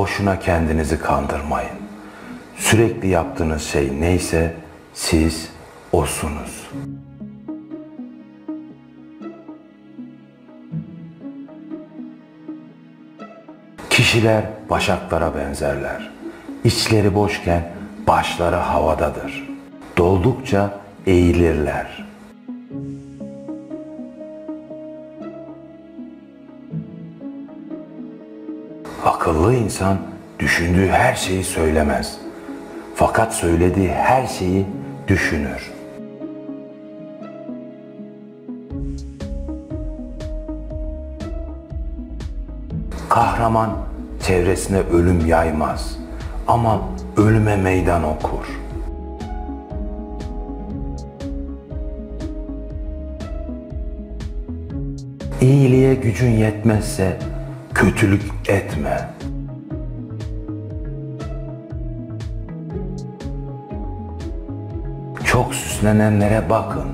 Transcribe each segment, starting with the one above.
boşuna kendinizi kandırmayın. Sürekli yaptığınız şey neyse siz osunuz. Kişiler başaklara benzerler. İçleri boşken başları havadadır. Doldukça eğilirler. Akıllı insan düşündüğü her şeyi söylemez. Fakat söylediği her şeyi düşünür. Kahraman çevresine ölüm yaymaz ama ölüme meydan okur. İyiliğe gücün yetmezse kötülük etme. Çok süslenenlere bakın.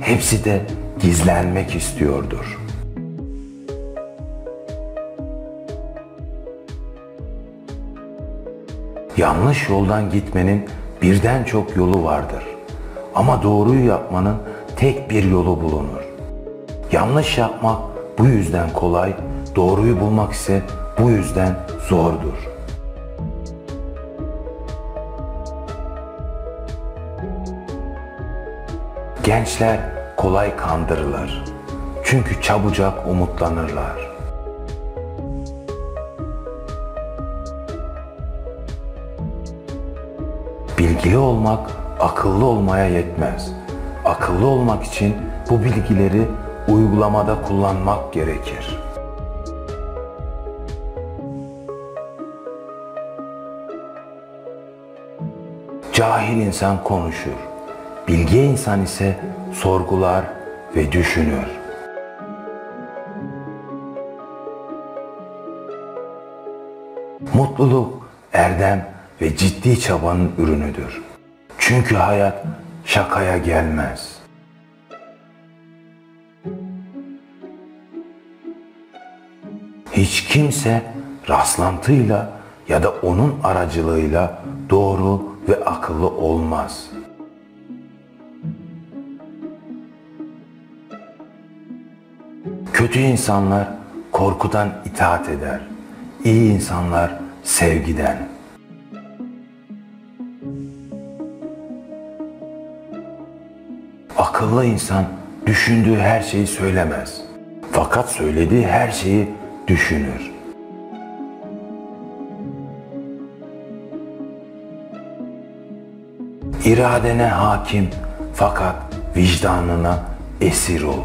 Hepsi de gizlenmek istiyordur. Yanlış yoldan gitmenin birden çok yolu vardır. Ama doğruyu yapmanın tek bir yolu bulunur. Yanlış yapmak bu yüzden kolay, doğruyu bulmak ise bu yüzden zordur. Gençler kolay kandırılır. Çünkü çabucak umutlanırlar. Bilgili olmak akıllı olmaya yetmez. Akıllı olmak için bu bilgileri uygulamada kullanmak gerekir. Cahil insan konuşur. Bilge insan ise sorgular ve düşünür. Mutluluk, erdem ve ciddi çabanın ürünüdür. Çünkü hayat şakaya gelmez. Hiç kimse rastlantıyla ya da onun aracılığıyla doğru ve akıllı olmaz. Kötü insanlar korkudan itaat eder. İyi insanlar sevgiden. Akıllı insan düşündüğü her şeyi söylemez. Fakat söylediği her şeyi düşünür. İradene hakim fakat vicdanına esir ol.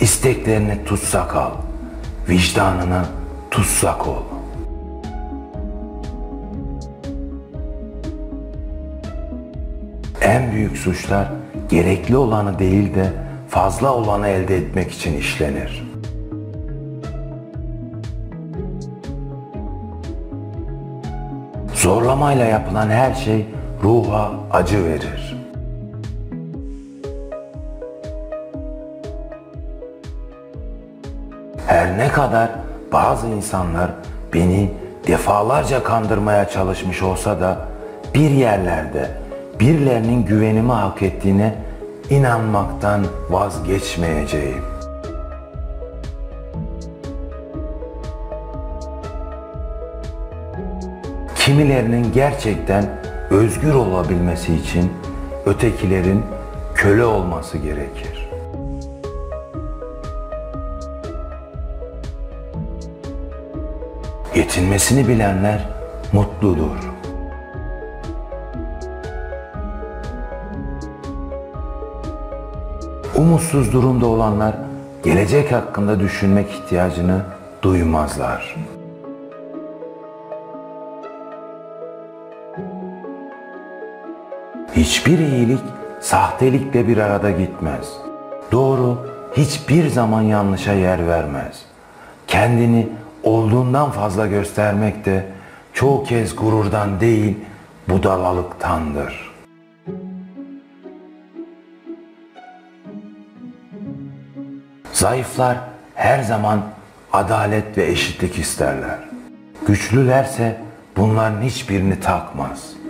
İsteklerini tutsak al, vicdanına tutsak ol. En büyük suçlar gerekli olanı değil de fazla olanı elde etmek için işlenir. Zorlamayla yapılan her şey ruha acı verir. Her ne kadar bazı insanlar beni defalarca kandırmaya çalışmış olsa da bir yerlerde birilerinin güvenimi hak ettiğine inanmaktan vazgeçmeyeceğim. Kimilerinin gerçekten özgür olabilmesi için ötekilerin köle olması gerekir. Yetinmesini bilenler mutludur. Umutsuz durumda olanlar gelecek hakkında düşünmek ihtiyacını duymazlar. Hiçbir iyilik sahtelikle bir arada gitmez. Doğru hiçbir zaman yanlışa yer vermez. Kendini olduğundan fazla göstermek de çoğu kez gururdan değil budalalıktandır. Zayıflar her zaman adalet ve eşitlik isterler. Güçlülerse bunların hiçbirini takmaz.